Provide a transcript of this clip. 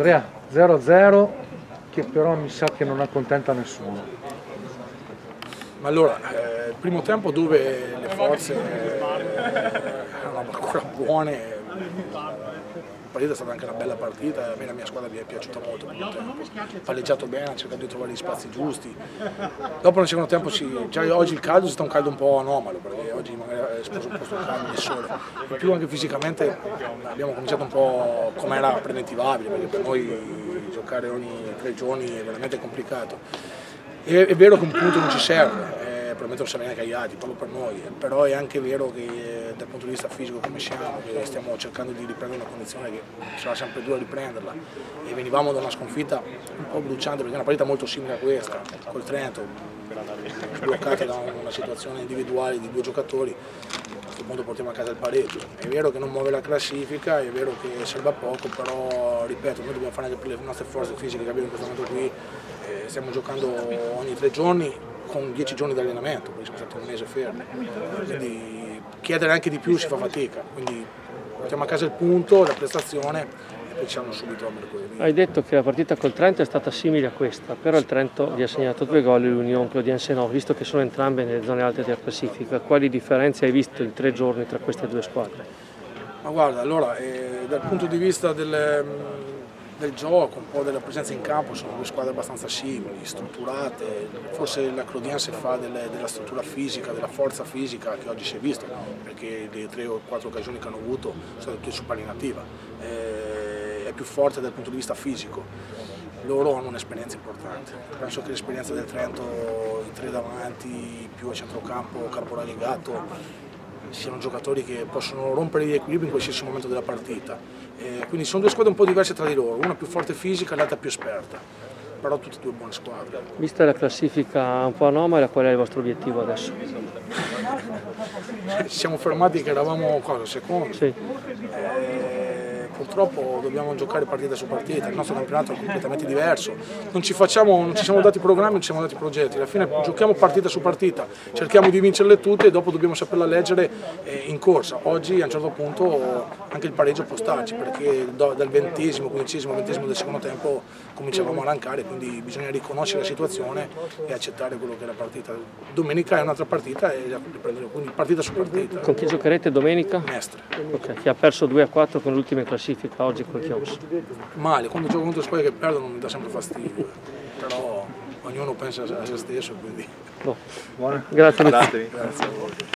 Andrea, 0-0 che però mi sa che non accontenta nessuno. Ma allora, eh, il primo tempo dove le forze eh, erano ancora buone, partita è stata anche una bella partita, a me la mia squadra mi è piaciuta molto primo tempo, palleggiato bene, ha cercato di trovare gli spazi giusti. Dopo nel secondo tempo sì, già oggi il caldo è stato un caldo un po' anomalo, perché oggi magari è esploso un po' sul caldo nel sole. In più anche fisicamente abbiamo cominciato un po' come era preventivabile, perché per noi giocare ogni tre giorni è veramente complicato. E, è vero che un punto non ci serve, probabilmente non sarà neanche aiati, proprio per noi, però è anche vero che eh, dal punto di vista fisico come siamo, stiamo cercando di riprendere una condizione che sarà sempre dura riprenderla e venivamo da una sconfitta un po' bruciante perché è una partita molto simile a questa, col Trento, bloccata da una situazione individuale di due giocatori, a questo punto portiamo a casa il pareggio. È vero che non muove la classifica, è vero che serve a poco, però ripeto, noi dobbiamo fare anche per le nostre forze fisiche che abbiamo in questo momento qui, eh, stiamo giocando ogni tre giorni con dieci giorni di allenamento, perché siamo stati un mese fermi, quindi chiedere anche di più si fa fatica, quindi portiamo a casa il punto, la prestazione e poi ci hanno subito a mercoledì. Hai detto che la partita col Trento è stata simile a questa, però il Trento vi ha segnato due gol e l'Union Claudiense no, visto che sono entrambe nelle zone alte della classifica, quali differenze hai visto in tre giorni tra queste due squadre? Ma guarda, allora, eh, dal punto di vista del del gioco, un po' della presenza in campo, sono due squadre abbastanza simili, strutturate, forse la Clodiense fa delle, della struttura fisica, della forza fisica che oggi si è visto, perché le tre o quattro occasioni che hanno avuto sono tutte su palinativa, eh, è più forte dal punto di vista fisico, loro hanno un'esperienza importante, penso che l'esperienza del Trento, i tre davanti, più a centrocampo, Caporale Gatto, siano giocatori che possono rompere gli equilibri in qualsiasi momento della partita. Eh, quindi sono due squadre un po' diverse tra di loro, una più forte fisica e l'altra più esperta, però tutte e due buone squadre. Vista la classifica un po' anomala, qual è il vostro obiettivo adesso? Ci siamo fermati che eravamo cosa, secondi? Sì. Eh, purtroppo dobbiamo giocare partita su partita, il nostro campionato è completamente diverso, non ci, facciamo, non ci siamo dati programmi, non ci siamo dati progetti, alla fine giochiamo partita su partita, cerchiamo di vincerle tutte e dopo dobbiamo saperla leggere eh, in corsa. Oggi a un certo punto anche il pareggio può starci perché dal ventesimo, quindicesimo, ventesimo del secondo tempo cominciavamo a arrancare, quindi bisogna riconoscere la situazione e accettare quello che è la partita. Domenica è un'altra partita e riprendere, quindi partita su partita. Con chi giocherete domenica? Mestre. Okay. Chi ha perso 2 a 4 con l'ultima classifica classifica oggi col Chios? Male, quando gioco contro squadre che perdono mi dà sempre fastidio, però ognuno pensa a se stesso, quindi... No. Grazie. Grazie.